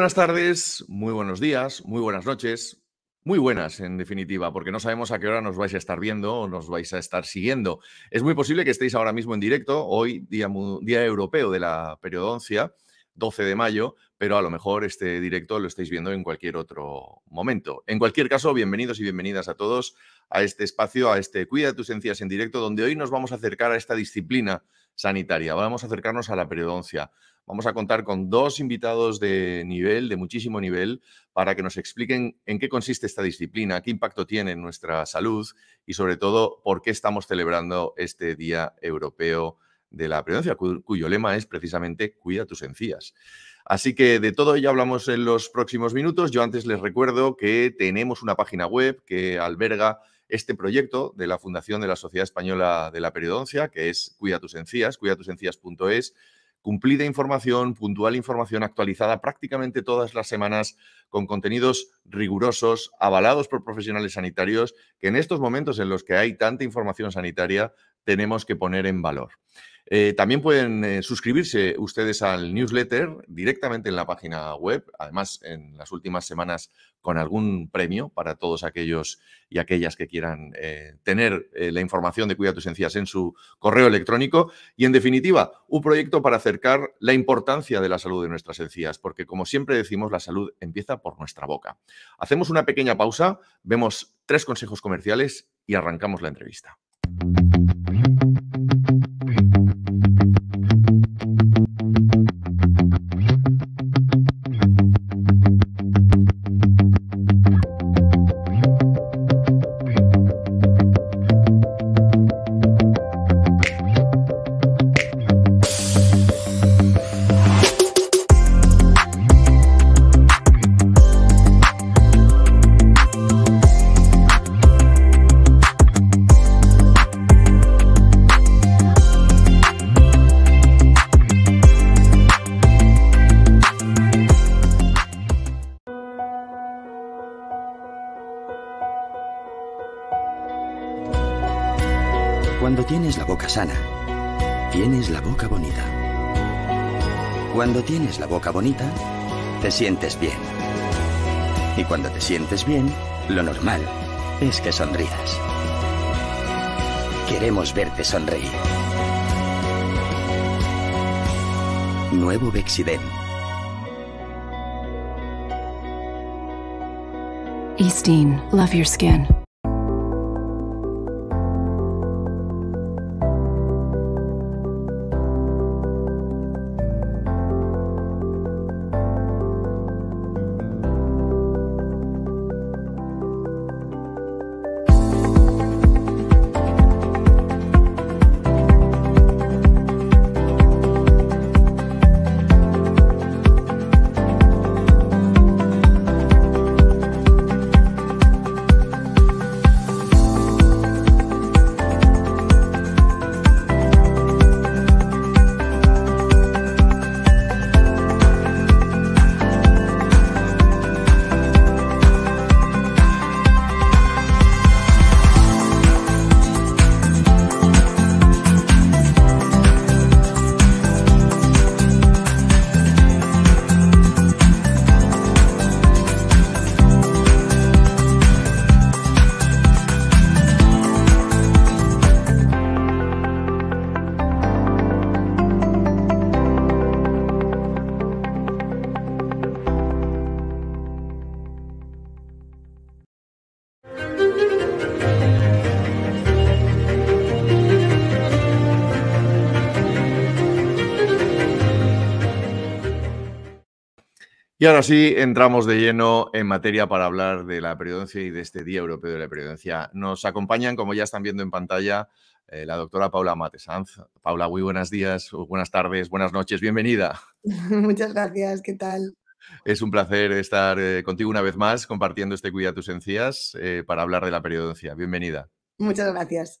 Buenas tardes, muy buenos días, muy buenas noches, muy buenas en definitiva, porque no sabemos a qué hora nos vais a estar viendo o nos vais a estar siguiendo. Es muy posible que estéis ahora mismo en directo, hoy día, día europeo de la periodoncia, 12 de mayo, pero a lo mejor este directo lo estáis viendo en cualquier otro momento. En cualquier caso, bienvenidos y bienvenidas a todos a este espacio, a este Cuida tus encías en directo, donde hoy nos vamos a acercar a esta disciplina sanitaria, vamos a acercarnos a la periodoncia. Vamos a contar con dos invitados de nivel, de muchísimo nivel, para que nos expliquen en qué consiste esta disciplina, qué impacto tiene en nuestra salud y sobre todo por qué estamos celebrando este Día Europeo de la Prevención, cuyo lema es precisamente Cuida tus encías. Así que de todo ello hablamos en los próximos minutos. Yo antes les recuerdo que tenemos una página web que alberga este proyecto de la Fundación de la Sociedad Española de la Periodoncia, que es Cuida tus encías, cuidatusencías.es cumplida información, puntual información actualizada prácticamente todas las semanas con contenidos rigurosos, avalados por profesionales sanitarios, que en estos momentos en los que hay tanta información sanitaria tenemos que poner en valor. Eh, también pueden eh, suscribirse ustedes al newsletter directamente en la página web, además en las últimas semanas con algún premio para todos aquellos y aquellas que quieran eh, tener la información de Cuida tus encías en su correo electrónico y en definitiva un proyecto para acercar la importancia de la salud de nuestras encías, porque como siempre decimos, la salud empieza por nuestra boca. Hacemos una pequeña pausa, vemos tres consejos comerciales y arrancamos la entrevista. Tienes la boca bonita, te sientes bien. Y cuando te sientes bien, lo normal es que sonrías. Queremos verte sonreír. Nuevo Bexiden. Eastine, love your skin. Y ahora sí, entramos de lleno en materia para hablar de la periodoncia y de este Día Europeo de la Periodoncia. Nos acompañan, como ya están viendo en pantalla, eh, la doctora Paula Matesanz. Paula, muy buenos días, buenas tardes, buenas noches, bienvenida. Muchas gracias, ¿qué tal? Es un placer estar eh, contigo una vez más compartiendo este Cuida tus encías eh, para hablar de la periodoncia. Bienvenida. Muchas gracias.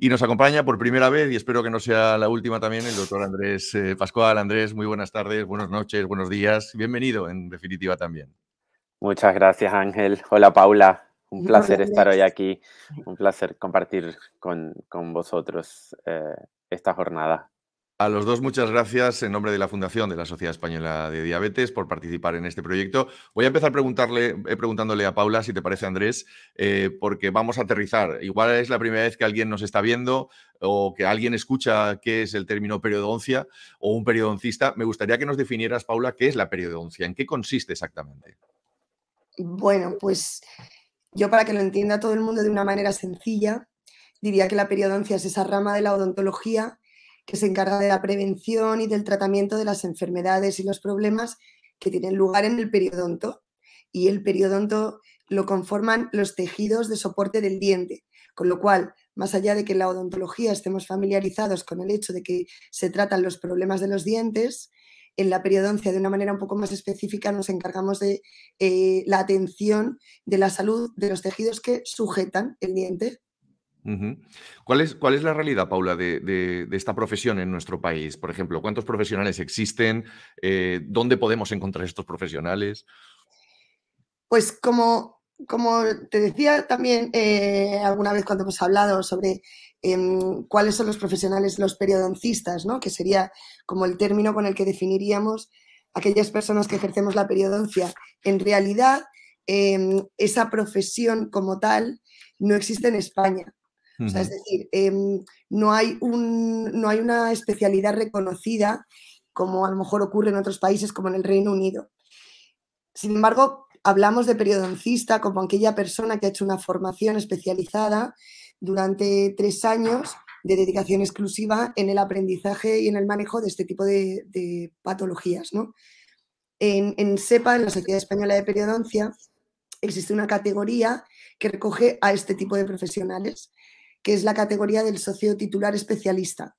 Y nos acompaña por primera vez, y espero que no sea la última también, el doctor Andrés eh, Pascual. Andrés, muy buenas tardes, buenas noches, buenos días. Bienvenido, en definitiva, también. Muchas gracias, Ángel. Hola, Paula. Un placer estar hoy aquí. Un placer compartir con, vosotros eh, esta jornada. A los dos, muchas gracias en nombre de la Fundación de la Sociedad Española de Diabetes por participar en este proyecto. Voy a empezar eh, preguntándole a Paula, si te parece, Andrés, eh, porque vamos a aterrizar. Igual es la primera vez que alguien nos está viendo o que alguien escucha qué es el término periodoncia o un periodoncista. Me gustaría que nos definieras, Paula, qué es la periodoncia, en qué consiste exactamente. Bueno, pues yo para que lo entienda todo el mundo de una manera sencilla, diría que la periodoncia es esa rama de la odontología que se encarga de la prevención y del tratamiento de las enfermedades y los problemas que tienen lugar en el periodonto. Y el periodonto lo conforman los tejidos de soporte del diente, con lo cual, más allá de que en la odontología estemos familiarizados con el hecho de que se tratan los problemas de los dientes, en la periodoncia de una manera un poco más específica nos encargamos de eh, la atención de la salud de los tejidos que sujetan el diente. ¿Cuál, es, ¿Cuál es la realidad, Paula, de, esta profesión en nuestro país? Por ejemplo, ¿cuántos profesionales existen? Eh, ¿Dónde podemos encontrar estos profesionales? Pues como, como te decía también eh, alguna vez cuando hemos hablado sobre em, cuáles son los profesionales, los periodoncistas, ¿no? que sería como el término con el que definiríamos aquellas personas que ejercemos la periodoncia. En realidad, em, esa profesión como tal no existe en España es decir, em, no, hay un, no hay una especialidad reconocida como a lo mejor ocurre en otros países como en el Reino Unido. Sin embargo, hablamos de periodoncista como aquella persona que ha hecho una formación especializada durante tres años de dedicación exclusiva en el aprendizaje y en el manejo de este tipo de, patologías. En, en, SEPA, en la Sociedad Española de Periodoncia, existe una categoría que recoge a este tipo de profesionales que es la categoría del socio titular especialista.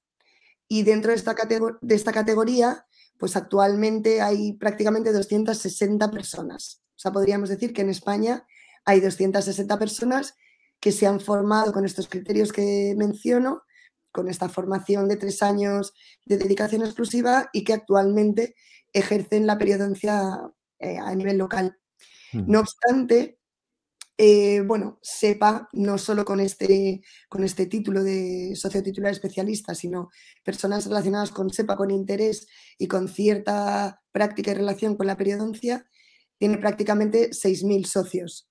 Y dentro de esta, de esta categoría, pues actualmente hay prácticamente 260 personas. O sea, podríamos decir que en España hay 260 personas que se han formado con estos criterios que menciono, con esta formación de tres años de dedicación exclusiva y que actualmente ejercen la periodoncia eh, a nivel local. No obstante, eh, bueno, sepa, no solo con este, con este título de socio titular especialista, sino personas relacionadas con SEPA con interés y con cierta práctica y relación con la periodoncia, tiene prácticamente 6.000 socios.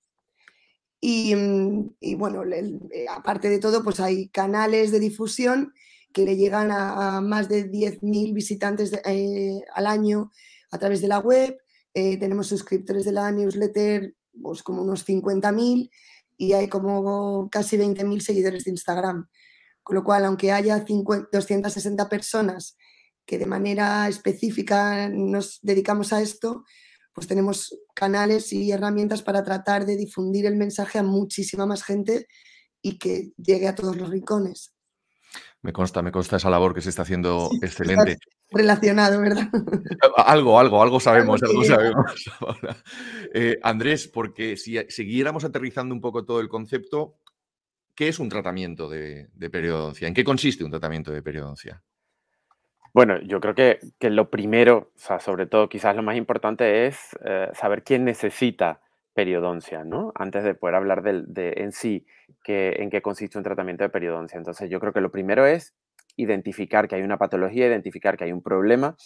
Y, mm, bueno, eh, aparte de todo, pues hay canales de difusión que le llegan a, más de 10.000 visitantes eh, al año a través de la web. tenemos suscriptores de la newsletter pues como unos 50.000 y hay como casi 20.000 seguidores de Instagram. Con lo cual, aunque haya 260 personas que de manera específica nos dedicamos a esto, pues tenemos canales y herramientas para tratar de difundir el mensaje a muchísima más gente y que llegue a todos los rincones. Me consta, me consta esa labor que se está haciendo excelente. Relacionado, ¿verdad? Algo, algo, algo sabemos, algo, sabemos. Eh, Andrés, porque si siguiéramos aterrizando un poco todo el concepto, ¿qué es un tratamiento de, periodoncia? ¿En qué consiste un tratamiento de periodoncia? Bueno, yo creo que, lo primero, o sea, sobre todo quizás lo más importante es eh, saber quién necesita periodoncia, ¿no? Antes de poder hablar de, en sí que, en qué consiste un tratamiento de periodoncia. Entonces, yo creo que lo primero es identificar que hay una patología, identificar que hay un problema,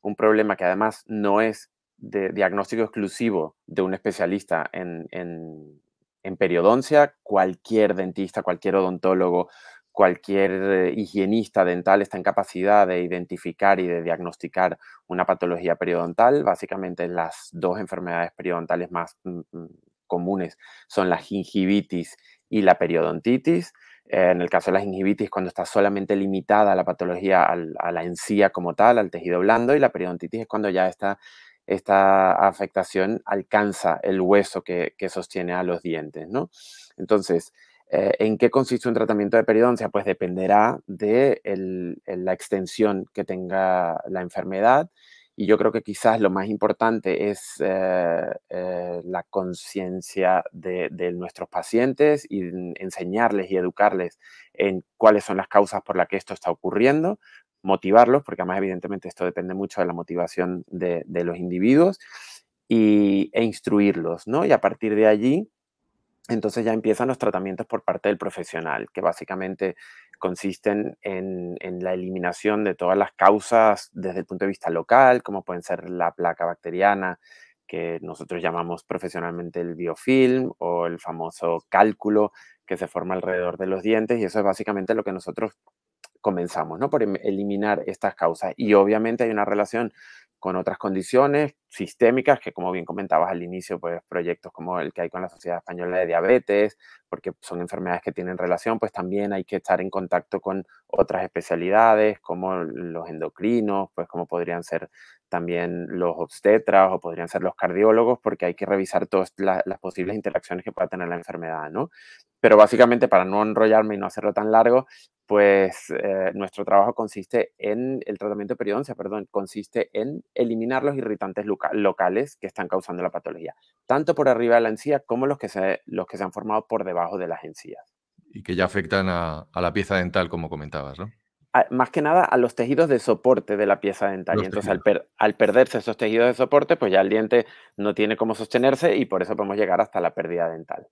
un problema que además no es de diagnóstico exclusivo de un especialista en, en, periodoncia, cualquier dentista, cualquier odontólogo, cualquier eh, higienista dental está en capacidad de identificar y de diagnosticar una patología periodontal. Básicamente las dos enfermedades periodontales más mm, mm, comunes son la gingivitis y la periodontitis. En el caso de la gingivitis, cuando está solamente limitada la patología a la encía como tal, al tejido blando, y la periodontitis es cuando ya esta, esta afectación alcanza el hueso que, que sostiene a los dientes, ¿no? Entonces, eh, ¿En qué consiste un tratamiento de periodoncia? Pues dependerá de la extensión que tenga la enfermedad y yo creo que quizás lo más importante es eh, eh, la conciencia de, nuestros pacientes y enseñarles y educarles en cuáles son las causas por las que esto está ocurriendo, motivarlos, porque además evidentemente esto depende mucho de la motivación de, los individuos, y, e instruirlos, ¿no? Y a partir de allí, entonces ya empiezan los tratamientos por parte del profesional, que básicamente consisten en, la eliminación de todas las causas desde el punto de vista local, como pueden ser la placa bacteriana, que nosotros llamamos profesionalmente el biofilm o el famoso cálculo que se forma alrededor de los dientes y eso es básicamente lo que nosotros comenzamos, ¿no? Por em, eliminar estas causas. Y obviamente hay una relación con otras condiciones sistémicas, que como bien comentabas al inicio, pues proyectos como el que hay con la Sociedad Española de Diabetes, porque son enfermedades que tienen relación, pues también hay que estar en contacto con otras especialidades, como los endocrinos, pues como podrían ser también los obstetras o podrían ser los cardiólogos, porque hay que revisar todas las posibles interacciones que pueda tener la enfermedad, ¿no? Pero básicamente, para no enrollarme y no hacerlo tan largo, pues eh, nuestro trabajo consiste en, el tratamiento de periodoncia, perdón, consiste en eliminar los irritantes locales que están causando la patología, tanto por arriba de la encía como los que se, los que se han formado por debajo de las encías. Y que ya afectan a, la pieza dental, como comentabas, ¿no? más que nada a los tejidos de soporte de la pieza dental. y entonces al, al, perderse esos tejidos de soporte, pues ya el diente no tiene cómo sostenerse y por eso podemos llegar hasta la pérdida dental.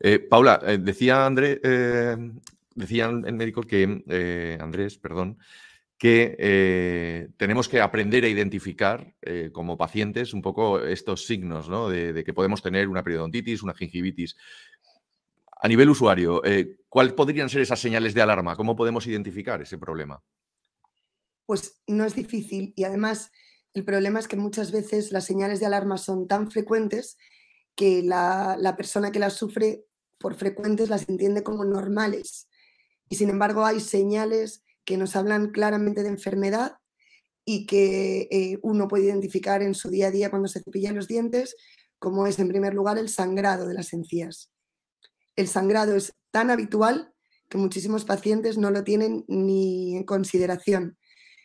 Eh, Paula, eh, decía André, eh, decía el médico que, Andrés, perdón, que tenemos que aprender a identificar como pacientes un poco estos signos ¿no? de, que podemos tener una periodontitis, una gingivitis. A nivel usuario, ¿cuáles podrían ser esas señales de alarma? ¿Cómo podemos identificar ese problema? Pues no es difícil y además el problema es que muchas veces las señales de alarma son tan frecuentes que la, la persona que las sufre por frecuentes las entiende como normales. Y sin embargo hay señales que nos hablan claramente de enfermedad y que eh, uno puede identificar en su día a día cuando se cepilla los dientes, como es en primer lugar el sangrado de las encías. El sangrado es tan habitual que muchísimos pacientes no lo tienen ni en consideración,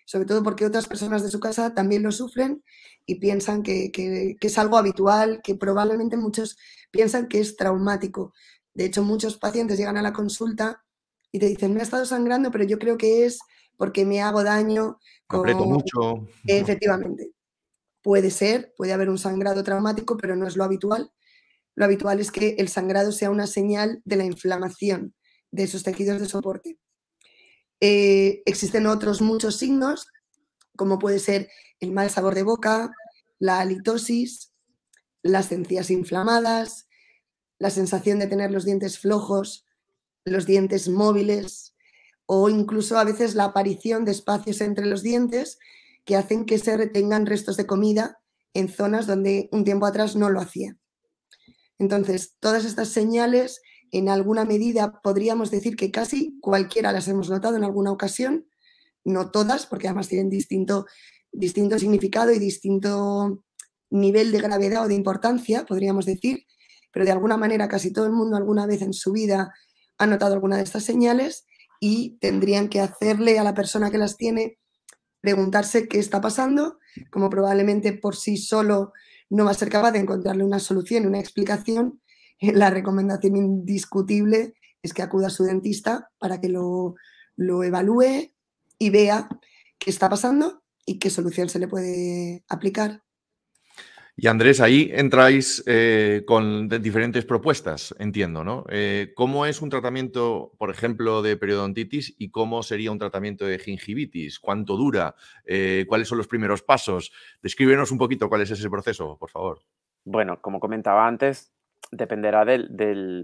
sobre todo porque otras personas de su casa también lo sufren y piensan que es algo habitual, que probablemente muchos piensan que es traumático, de hecho, muchos pacientes llegan a la consulta y te dicen, me ha estado sangrando, pero yo creo que es porque me hago daño. Con... mucho. Efectivamente. Puede ser, puede haber un sangrado traumático, pero no es lo habitual. Lo habitual es que el sangrado sea una señal de la inflamación de esos tejidos de soporte. Eh, existen otros muchos signos, como puede ser el mal sabor de boca, la halitosis, las encías inflamadas, la sensación de tener los dientes flojos, los dientes móviles o incluso a veces la aparición de espacios entre los dientes que hacen que se retengan restos de comida en zonas donde un tiempo atrás no lo hacía. Entonces, todas estas señales, en alguna medida, podríamos decir que casi cualquiera las hemos notado en alguna ocasión, no todas, porque además tienen distinto, distinto significado y distinto nivel de gravedad o de importancia, podríamos decir, pero de alguna manera casi todo el mundo alguna vez en su vida ha notado alguna de estas señales y tendrían que hacerle a la persona que las tiene preguntarse qué está pasando, como probablemente por sí solo no va a ser capaz de encontrarle una solución una explicación, la recomendación indiscutible es que acuda a su dentista para que lo, lo evalúe y vea qué está pasando y qué solución se le puede aplicar. Y Andrés, ahí entráis eh, con diferentes propuestas, entiendo, ¿no? Eh, ¿Cómo es un tratamiento, por ejemplo, de periodontitis y cómo sería un tratamiento de gingivitis? ¿Cuánto dura? Eh, ¿Cuáles son los primeros pasos? Descríbenos un poquito cuál es ese proceso, por favor. Bueno, como comentaba antes, dependerá de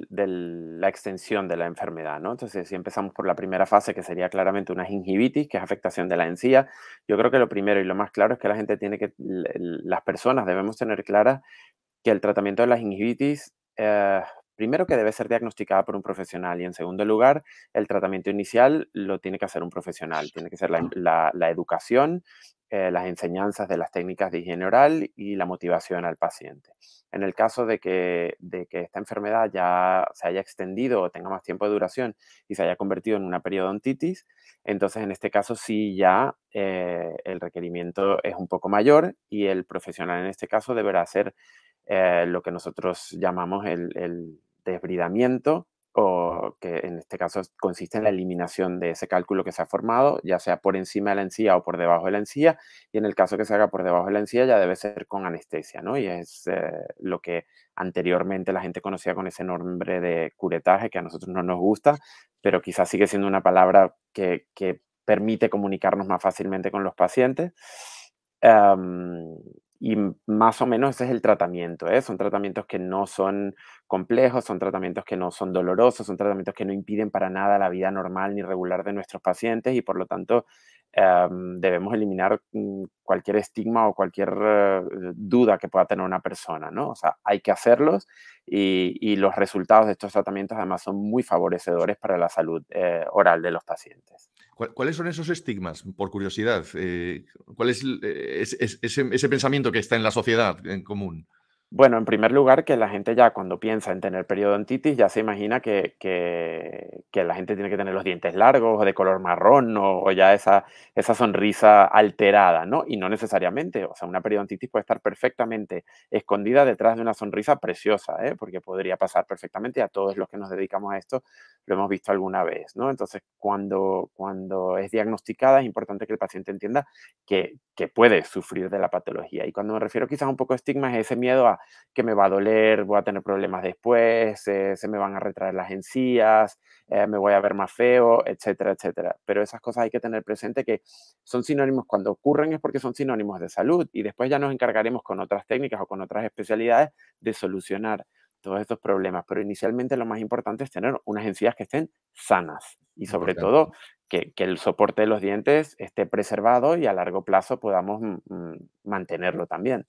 la extensión de la enfermedad, ¿no? Entonces, si empezamos por la primera fase, que sería claramente una gingivitis, que es afectación de la encía, yo creo que lo primero y lo más claro es que la gente tiene que, las personas debemos tener clara que el tratamiento de la gingivitis, eh, primero que debe ser diagnosticada por un profesional y en segundo lugar, el tratamiento inicial lo tiene que hacer un profesional, tiene que ser la educación eh, las enseñanzas de las técnicas de higiene oral y la motivación al paciente. En el caso de que, de que esta enfermedad ya se haya extendido o tenga más tiempo de duración y se haya convertido en una periodontitis, entonces en este caso sí ya eh, el requerimiento es un poco mayor y el profesional en este caso deberá hacer eh, lo que nosotros llamamos el, el desbridamiento o que en este caso consiste en la eliminación de ese cálculo que se ha formado, ya sea por encima de la encía o por debajo de la encía, y en el caso que se haga por debajo de la encía ya debe ser con anestesia, ¿no? Y es eh, lo que anteriormente la gente conocía con ese nombre de curetaje, que a nosotros no nos gusta, pero quizás sigue siendo una palabra que, permite comunicarnos más fácilmente con los pacientes. Y más o menos ese es el tratamiento. ¿eh? Son tratamientos que no son complejos, son tratamientos que no son dolorosos, son tratamientos que no impiden para nada la vida normal ni regular de nuestros pacientes y por lo tanto Em, debemos eliminar mm, cualquier estigma o cualquier eh, duda que pueda tener una persona, ¿no? O sea, hay que hacerlos y, los resultados de estos tratamientos además son muy favorecedores para la salud eh, oral de los pacientes. ¿Cuáles son esos estigmas, por curiosidad? Eh, ¿Cuál es ese pensamiento que está en la sociedad en común? Bueno, en primer lugar, que la gente ya cuando piensa en tener periodontitis ya se imagina que, que, la gente tiene que tener los dientes largos o de color marrón o, ya esa, esa sonrisa alterada, ¿no? Y no necesariamente. O sea, una periodontitis puede estar perfectamente escondida detrás de una sonrisa preciosa, ¿eh? porque podría pasar perfectamente a todos los que nos dedicamos a esto, lo hemos visto alguna vez, ¿no? Entonces, cuando, cuando es diagnosticada es importante que el paciente entienda que, que puede sufrir de la patología. Y cuando me refiero quizás a un poco de estigma es ese miedo a que me va a doler, voy a tener problemas después, eh, se me van a retraer las encías, eh, me voy a ver más feo, etcétera, etcétera. Pero esas cosas hay que tener presente que son sinónimos cuando ocurren es porque son sinónimos de salud y después ya nos encargaremos con otras técnicas o con otras especialidades de solucionar todos estos problemas. Pero inicialmente lo más importante es tener unas encías que estén sanas y sobre todo que, que, el soporte de los dientes esté preservado y a largo plazo podamos mm, mm, mantenerlo también.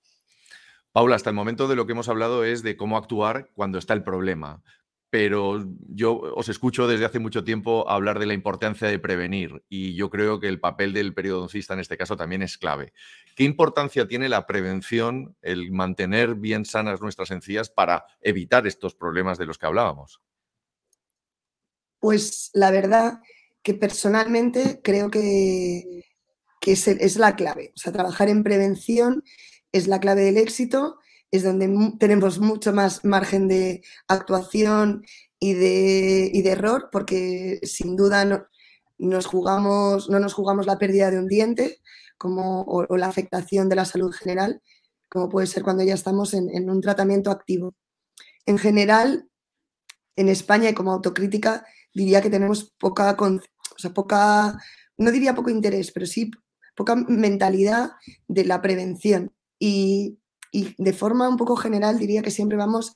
Paula, hasta el momento de lo que hemos hablado es de cómo actuar cuando está el problema, pero yo os escucho desde hace mucho tiempo hablar de la importancia de prevenir y yo creo que el papel del periodoncista en este caso también es clave. ¿Qué importancia tiene la prevención, el mantener bien sanas nuestras encías para evitar estos problemas de los que hablábamos? Pues la verdad que personalmente creo que, es, es la clave. O sea, trabajar en prevención es la clave del éxito, es donde tenemos mucho más margen de actuación y de, de error, porque sin duda no, nos jugamos, no nos jugamos la pérdida de un diente como, o, la afectación de la salud general, como puede ser cuando ya estamos en, un tratamiento activo. En general, en España y como autocrítica, diría que tenemos poca, o sea, poca, no diría poco interés, pero sí poca mentalidad de la prevención y, de forma un poco general diría que siempre vamos,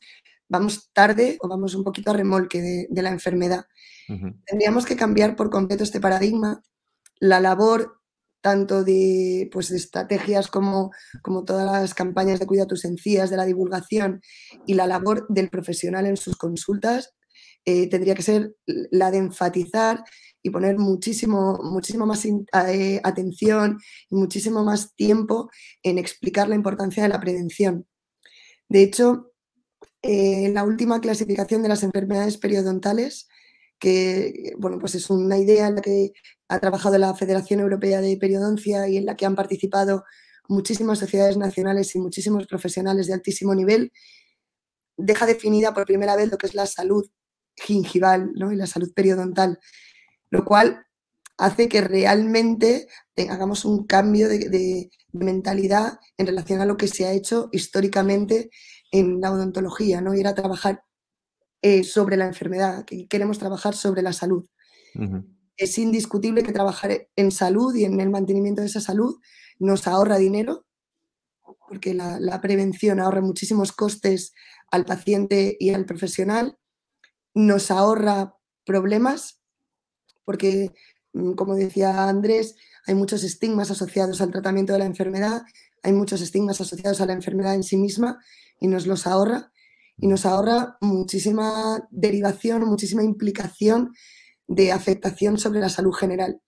vamos tarde o vamos un poquito a remolque de, la enfermedad. Tendríamos que cambiar por completo este paradigma. La labor tanto de, pues, de estrategias como, como todas las campañas de cuida tus encías, de la divulgación y la labor del profesional en sus consultas eh, tendría que ser la de enfatizar y poner muchísimo, muchísimo más eh, atención y muchísimo más tiempo en explicar la importancia de la prevención. De hecho, eh, la última clasificación de las enfermedades periodontales, que bueno, pues es una idea en la que ha trabajado la Federación Europea de Periodoncia y en la que han participado muchísimas sociedades nacionales y muchísimos profesionales de altísimo nivel, deja definida por primera vez lo que es la salud gingival ¿no? y la salud periodontal lo cual hace que realmente hagamos un cambio de, mentalidad en relación a lo que se ha hecho históricamente en la odontología, ¿no? Ir a trabajar eh, sobre la enfermedad, que queremos trabajar sobre la salud. Es indiscutible que trabajar en salud y en el mantenimiento de esa salud nos ahorra dinero, porque la prevención ahorra muchísimos costes al paciente y al profesional, nos ahorra problemas porque, mm, como decía Andrés, hay muchos estigmas asociados al tratamiento de la enfermedad, hay muchos estigmas asociados a la enfermedad en sí misma y nos los ahorra. Y nos ahorra muchísima derivación, muchísima implicación de afectación sobre la salud general.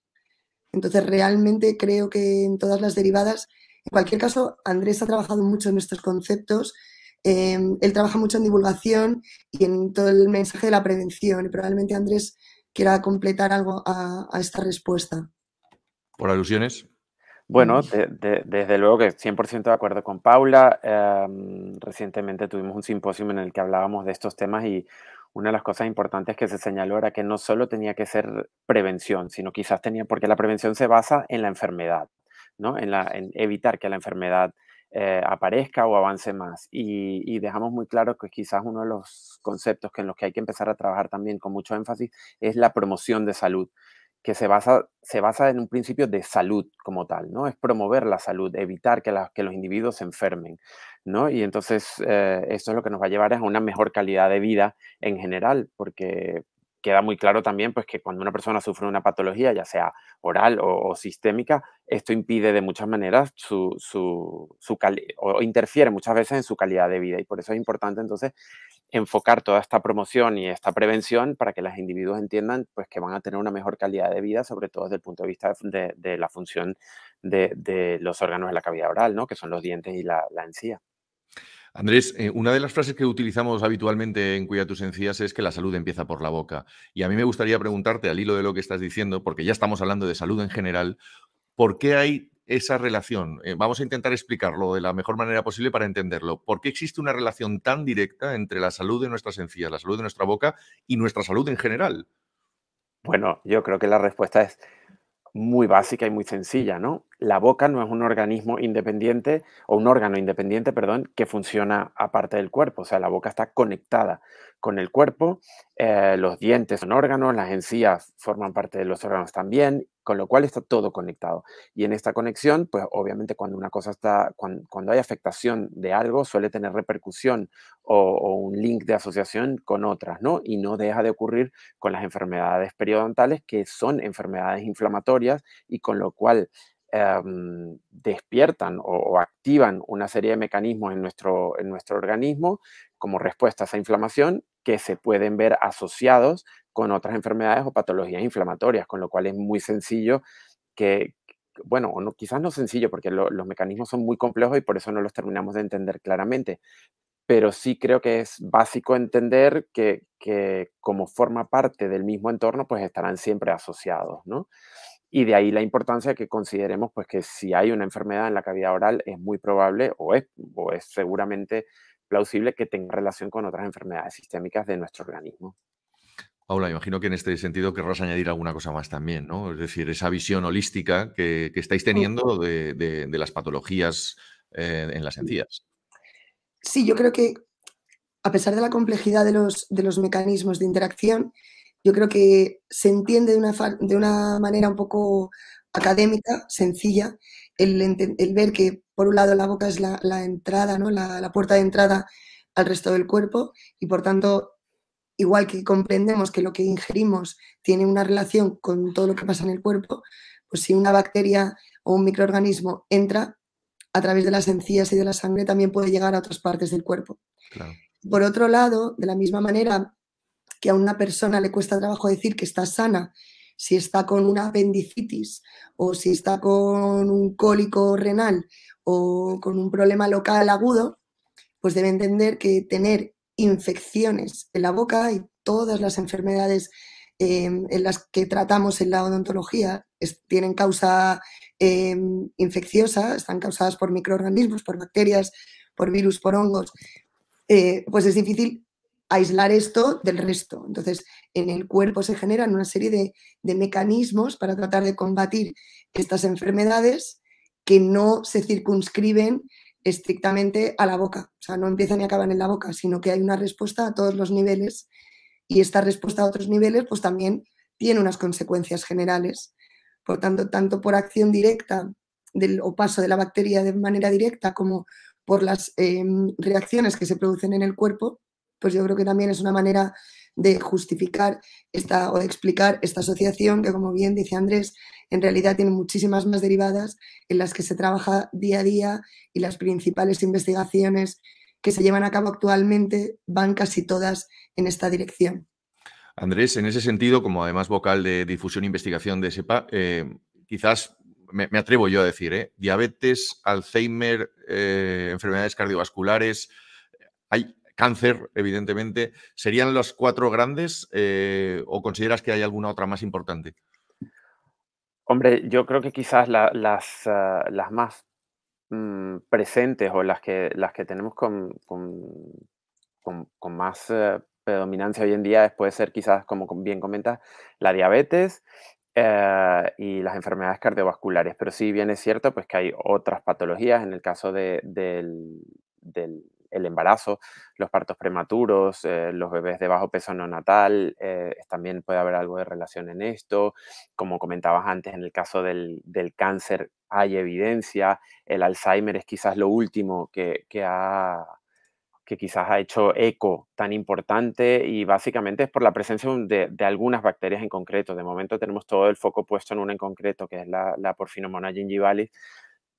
Entonces, realmente creo que en todas las derivadas, en cualquier caso, Andrés ha trabajado mucho en estos conceptos, em, él trabaja mucho en divulgación y en todo el mensaje de la prevención. Y probablemente Andrés quiera completar algo a, esta respuesta. ¿Por alusiones? Bueno, desde luego que 100% de acuerdo con Paula. Em, recientemente tuvimos un simposio en el que hablábamos de estos temas y una de las cosas importantes que se señaló era que no solo tenía que ser prevención, sino quizás tenía, porque la prevención se basa en la enfermedad, ¿no? En, la, en evitar que la enfermedad eh, aparezca o avance más. Y, dejamos muy claro que quizás uno de los conceptos que en los que hay que empezar a trabajar también con mucho énfasis es la promoción de salud que se basa, se basa en un principio de salud como tal, ¿no? Es promover la salud, evitar que, que los individuos se enfermen, ¿no? Y entonces eh, esto es lo que nos va a llevar a una mejor calidad de vida en general, porque queda muy claro también pues, que cuando una persona sufre una patología, ya sea oral o, sistémica, esto impide de muchas maneras su, su, su o interfiere muchas veces en su calidad de vida. Y por eso es importante entonces enfocar toda esta promoción y esta prevención para que los individuos entiendan pues, que van a tener una mejor calidad de vida, sobre todo desde el punto de vista de, la función de, los órganos de la cavidad oral, ¿no? que son los dientes y la, la encía. Andrés, eh, una de las frases que utilizamos habitualmente en Cuida tus encías es que la salud empieza por la boca. Y a mí me gustaría preguntarte, al hilo de lo que estás diciendo, porque ya estamos hablando de salud en general, ¿por qué hay esa relación? Eh, vamos a intentar explicarlo de la mejor manera posible para entenderlo. ¿Por qué existe una relación tan directa entre la salud de nuestras encías, la salud de nuestra boca y nuestra salud en general? Bueno, yo creo que la respuesta es muy básica y muy sencilla, ¿no? La boca no es un organismo independiente o un órgano independiente, perdón, que funciona aparte del cuerpo. O sea, la boca está conectada con el cuerpo, eh, los dientes son órganos, las encías forman parte de los órganos también, con lo cual está todo conectado. Y en esta conexión, pues obviamente cuando una cosa está, cuando, hay afectación de algo, suele tener repercusión o, un link de asociación con otras, ¿no? Y no deja de ocurrir con las enfermedades periodontales, que son enfermedades inflamatorias y con lo cual em, despiertan o, o, activan una serie de mecanismos en nuestro, en nuestro organismo como respuesta a esa inflamación que se pueden ver asociados con otras enfermedades o patologías inflamatorias, con lo cual es muy sencillo que, bueno, no, quizás no sencillo porque los mecanismos son muy complejos y por eso no los terminamos de entender claramente, pero sí creo que es básico entender que, que como forma parte del mismo entorno, pues estarán siempre asociados, ¿no? Y de ahí la importancia que consideremos pues que si hay una enfermedad en la cavidad oral es muy probable o es, o es seguramente plausible que tenga relación con otras enfermedades sistémicas de nuestro organismo. Paula, imagino que en este sentido querrás añadir alguna cosa más también, ¿no? Es decir, esa visión holística que, estáis teniendo de, las patologías eh, en las encías. Sí, yo creo que a pesar de la complejidad de los, de los mecanismos de interacción, yo creo que se entiende de una, de una manera un poco académica, sencilla, el, ver que por un lado la boca es la, entrada, ¿no? La, puerta de entrada al resto del cuerpo y por tanto, igual que comprendemos que lo que ingerimos tiene una relación con todo lo que pasa en el cuerpo, pues si una bacteria o un microorganismo entra a través de las encías y de la sangre también puede llegar a otras partes del cuerpo. Por otro lado, de la misma manera que a una persona le cuesta trabajo decir que está sana si está con una apendicitis o si está con un cólico renal o con un problema local agudo, pues debe entender que tener infecciones en la boca y todas las enfermedades em, en las que tratamos en la odontología tienen causa em, infecciosa, están causadas por microorganismos, por bacterias, por virus, por hongos, eh, pues es difícil aislar esto del resto. Entonces, en el cuerpo se generan una serie de, mecanismos para tratar de combatir estas enfermedades que no se circunscriben estrictamente a la boca, o sea, no empiezan y acaban en la boca, sino que hay una respuesta a todos los niveles y esta respuesta a otros niveles pues también tiene unas consecuencias generales. Por tanto, tanto por acción directa del, o paso de la bacteria de manera directa como por las em, reacciones que se producen en el cuerpo, pues yo creo que también es una manera de justificar esta o de explicar esta asociación que, como bien dice Andrés, en realidad tiene muchísimas más derivadas en las que se trabaja día a día y las principales investigaciones que se llevan a cabo actualmente van casi todas en esta dirección. Andrés, en ese sentido, como además vocal de difusión e investigación de SEPA, eh, quizás me, atrevo yo a decir, ¿eh? diabetes, Alzheimer, eh, enfermedades cardiovasculares, hay cáncer, evidentemente, ¿serían los cuatro grandes eh, o consideras que hay alguna otra más importante? Hombre, yo creo que quizás las, ah, las más mm, presentes o las que, las que tenemos con, con, más eh, predominancia hoy en día puede ser quizás, como bien comentas, la diabetes eh, y las enfermedades cardiovasculares. Pero sí bien es cierto pues, que hay otras patologías en el caso del, embarazo, los partos prematuros, eh, los bebés de bajo peso neonatal, eh, también puede haber algo de relación en esto. Como comentabas antes, en el caso del, cáncer hay evidencia, el Alzheimer es quizás lo último que, que ha que quizás ha hecho eco tan importante y básicamente es por la presencia de, algunas bacterias en concreto. De momento tenemos todo el foco puesto en una en concreto, que es la, la Porphyromonas gingivalis,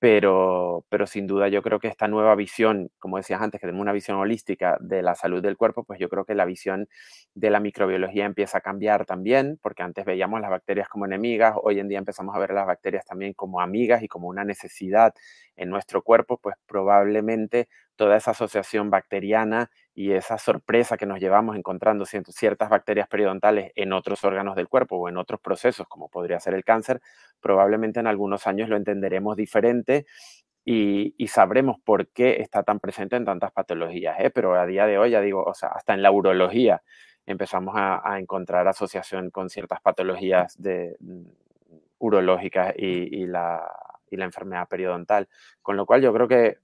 pero, pero sin duda yo creo que esta nueva visión, como decías antes, que tenemos una visión holística de la salud del cuerpo, pues yo creo que la visión de la microbiología empieza a cambiar también, porque antes veíamos las bacterias como enemigas, hoy en día empezamos a ver las bacterias también como amigas y como una necesidad en nuestro cuerpo, pues probablemente toda esa asociación bacteriana y esa sorpresa que nos llevamos encontrando ciertas bacterias periodontales en otros órganos del cuerpo o en otros procesos, como podría ser el cáncer, probablemente en algunos años lo entenderemos diferente y, sabremos por qué está tan presente en tantas patologías. ¿eh? Pero a día de hoy, ya digo, o sea, hasta en la urología empezamos a, encontrar asociación con ciertas patologías de, mm, urológicas y, la, y la enfermedad periodontal. Con lo cual yo creo que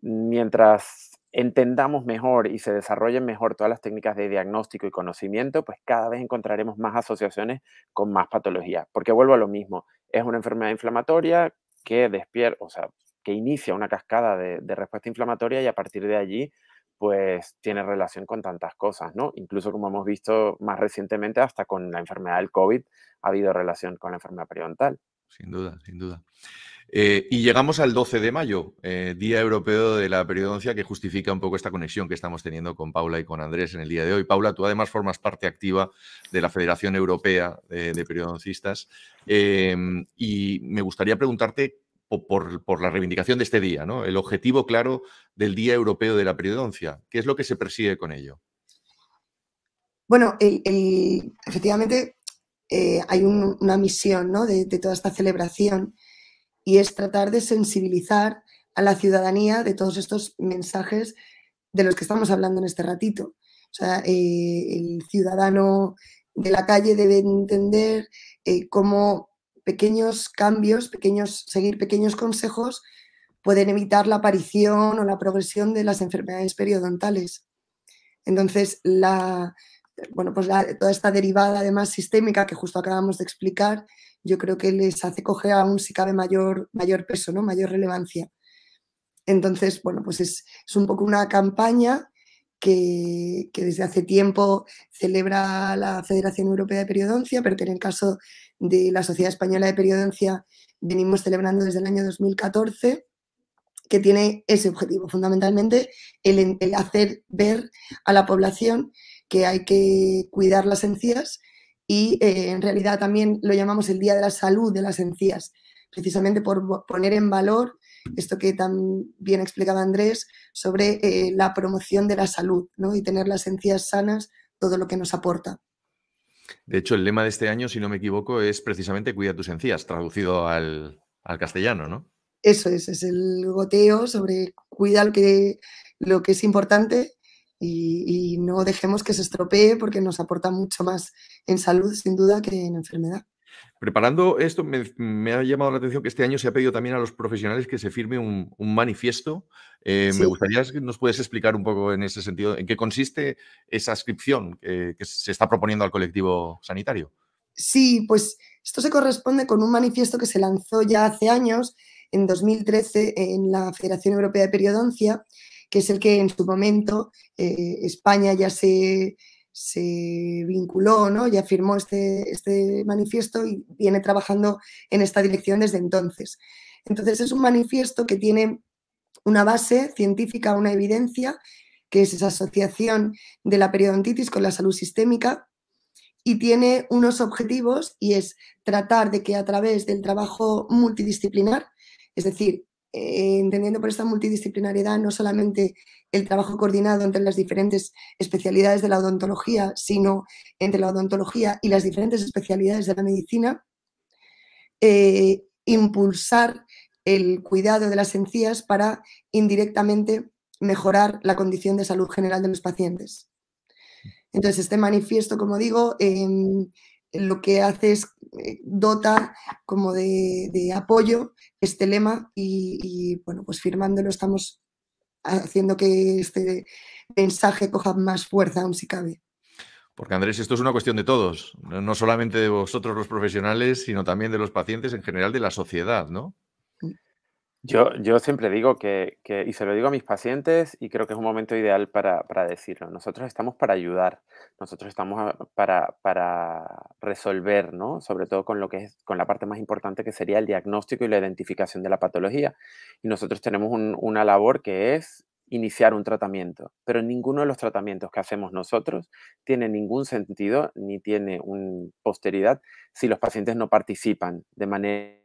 mientras entendamos mejor y se desarrollen mejor todas las técnicas de diagnóstico y conocimiento, pues cada vez encontraremos más asociaciones con más patologías. Porque vuelvo a lo mismo, es una enfermedad inflamatoria que despierta, o sea, que inicia una cascada de, respuesta inflamatoria y a partir de allí, pues tiene relación con tantas cosas, ¿no? Incluso como hemos visto más recientemente, hasta con la enfermedad del COVID ha habido relación con la enfermedad periodontal. Sin duda, sin duda. Eh, y llegamos al 12 de mayo, eh, Día Europeo de la Periodoncia, que justifica un poco esta conexión que estamos teniendo con Paula y con Andrés en el día de hoy. Paula, tú además formas parte activa de la Federación Europea de, Periodoncistas em, y me gustaría preguntarte por, la reivindicación de este día, ¿no? el objetivo claro del Día Europeo de la Periodoncia. ¿Qué es lo que se persigue con ello? Bueno, efectivamente eh, hay una misión ¿no? de, de toda esta celebración y es tratar de sensibilizar a la ciudadanía de todos estos mensajes de los que estamos hablando en este ratito. O sea, eh, el ciudadano de la calle debe entender eh, cómo pequeños cambios, pequeños, seguir pequeños consejos pueden evitar la aparición o la progresión de las enfermedades periodontales. Entonces, la, bueno, pues toda esta derivada además sistémica que justo acabamos de explicar, yo creo que les hace coger aún si cabe mayor, mayor peso, ¿no? mayor relevancia. Entonces, bueno, pues es, un poco una campaña que, desde hace tiempo celebra la Federación Europea de Periodoncia, pero que en el caso de la Sociedad Española de Periodoncia venimos celebrando desde el año 2014 que tiene ese objetivo, fundamentalmente el, el, hacer ver a la población que hay que cuidar las encías y eh, en realidad también lo llamamos el Día de la Salud de las Encías, precisamente por poner en valor esto que también explicaba Andrés sobre eh, la promoción de la salud ¿no? y tener las encías sanas, todo lo que nos aporta. De hecho, el lema de este año, si no me equivoco, es precisamente Cuida tus encías, traducido al, castellano, ¿no? Eso es, es el goteo sobre cuida lo que, lo que es importante y, no dejemos que se estropee porque nos aporta mucho más en salud, sin duda, que en enfermedad. Preparando esto, me, ha llamado la atención que este año se ha pedido también a los profesionales que se firme un, manifiesto. Eh, me gustaría que nos puedes explicar un poco en ese sentido, en qué consiste esa inscripción que se está proponiendo al colectivo sanitario. Sí, pues esto se corresponde con un manifiesto que se lanzó ya hace años, en 2013, en la Federación Europea de Periodoncia, que es el que en su momento eh, España ya se, vinculó, ¿no? ya firmó este, este manifiesto y viene trabajando en esta dirección desde entonces. Entonces es un manifiesto que tiene una base científica, una evidencia, que es esa asociación de la periodontitis con la salud sistémica, y tiene unos objetivos y es tratar de que a través del trabajo multidisciplinar, es decir, eh, entendiendo por esta multidisciplinariedad no solamente el trabajo coordinado entre las diferentes especialidades de la odontología, sino entre la odontología y las diferentes especialidades de la medicina, eh, impulsar el cuidado de las encías para indirectamente mejorar la condición de salud general de los pacientes. Entonces, este manifiesto, como digo, em, lo que hace es dota como de, apoyo este lema y, bueno, pues firmándolo estamos haciendo que este mensaje coja más fuerza aún si cabe. Porque Andrés, esto es una cuestión de todos, no solamente de vosotros los profesionales, sino también de los pacientes en general de la sociedad, ¿no? Yo, yo siempre digo que, y se lo digo a mis pacientes, y creo que es un momento ideal para, decirlo, nosotros estamos para ayudar, nosotros estamos para, para, resolver, ¿no? Sobre todo con lo que es, con la parte más importante que sería el diagnóstico y la identificación de la patología. Y nosotros tenemos una labor que es iniciar un tratamiento, pero ninguno de los tratamientos que hacemos nosotros tiene ningún sentido ni tiene una posteridad si los pacientes no participan de manera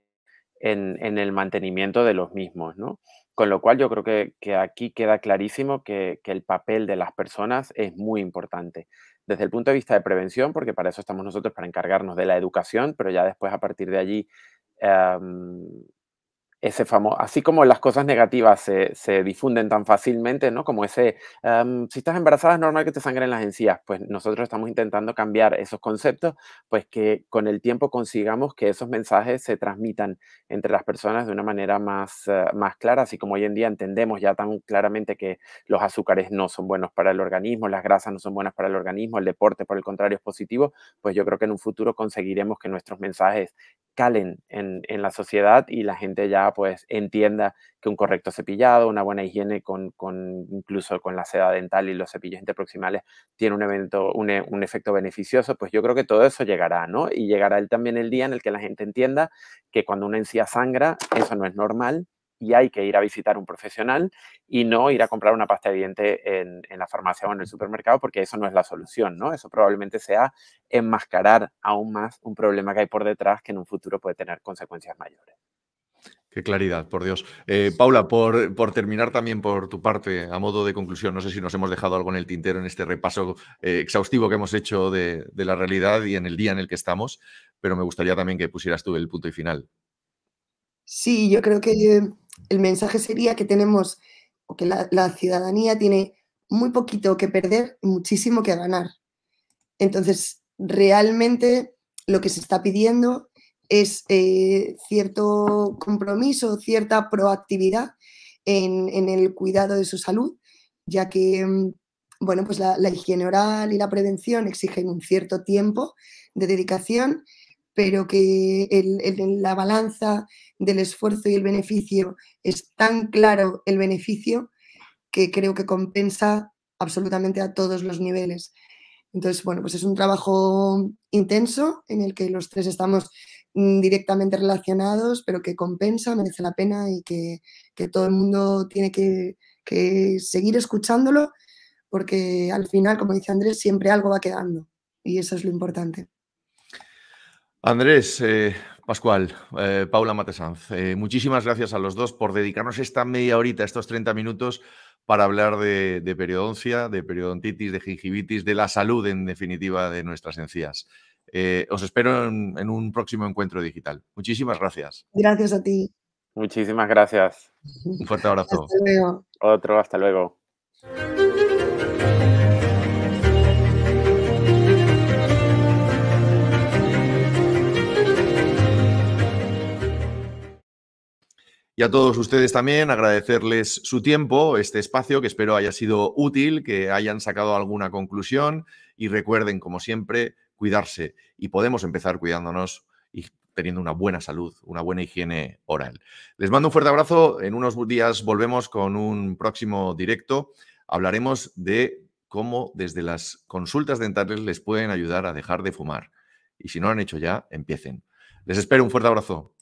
en, el mantenimiento de los mismos, ¿no? Con lo cual yo creo que, aquí queda clarísimo que, el papel de las personas es muy importante. Desde el punto de vista de prevención, porque para eso estamos nosotros, para encargarnos de la educación, pero ya después a partir de allí em, ese famoso, así como las cosas negativas se, difunden tan fácilmente, ¿no? Como ese, em, si estás embarazada es normal que te sangren las encías, pues nosotros estamos intentando cambiar esos conceptos, pues que con el tiempo consigamos que esos mensajes se transmitan entre las personas de una manera más, eh, más clara, así como hoy en día entendemos ya tan claramente que los azúcares no son buenos para el organismo, las grasas no son buenas para el organismo, el deporte por el contrario es positivo, pues yo creo que en un futuro conseguiremos que nuestros mensajes calen en, en la sociedad y la gente ya pues entienda que un correcto cepillado, una buena higiene con, con incluso con la seda dental y los cepillos interproximales tiene un, evento, un, e, un, efecto beneficioso, pues yo creo que todo eso llegará, ¿no? Y llegará también el día en el que la gente entienda que cuando una encía sangra, eso no es normal y hay que ir a visitar un profesional y no ir a comprar una pasta de diente en, en, la farmacia o en el supermercado porque eso no es la solución, ¿no? Eso probablemente sea enmascarar aún más un problema que hay por detrás que en un futuro puede tener consecuencias mayores. Qué claridad, por Dios. Eh, Paula, por, por, terminar también por tu parte, a modo de conclusión, no sé si nos hemos dejado algo en el tintero en este repaso eh, exhaustivo que hemos hecho de, la realidad y en el día en el que estamos, pero me gustaría también que pusieras tú el punto y final. Sí, yo creo que el mensaje sería que tenemos, o que la, la ciudadanía tiene muy poquito que perder y muchísimo que ganar. Entonces, realmente lo que se está pidiendo es eh, cierto compromiso, cierta proactividad en, el cuidado de su salud, ya que mm, bueno, pues la, higiene oral y la prevención exigen un cierto tiempo de dedicación, pero que en la balanza del esfuerzo y el beneficio es tan claro el beneficio que creo que compensa absolutamente a todos los niveles. Entonces, bueno, pues es un trabajo intenso en el que los tres estamos Mm, directamente relacionados, pero que compensa, merece la pena y que, todo el mundo tiene que, seguir escuchándolo, porque al final, como dice Andrés, siempre algo va quedando y eso es lo importante. Andrés, eh, Pascual, eh, Paula Matesanz, eh, muchísimas gracias a los dos por dedicarnos esta media horita, estos 30 minutos, para hablar de, de periodoncia, de periodontitis, de gingivitis, de la salud, en definitiva, de nuestras encías. Eh, os espero en, un próximo encuentro digital. Muchísimas gracias. Gracias a ti. Muchísimas gracias. Un fuerte abrazo. Hasta luego. Otro, hasta luego. Y a todos ustedes también agradecerles su tiempo, este espacio que espero haya sido útil, que hayan sacado alguna conclusión y recuerden, como siempre, cuidarse y podemos empezar cuidándonos y teniendo una buena salud, una buena higiene oral. Les mando un fuerte abrazo. En unos días volvemos con un próximo directo. Hablaremos de cómo desde las consultas dentales les pueden ayudar a dejar de fumar. Y si no lo han hecho ya, empiecen. Les espero un fuerte abrazo.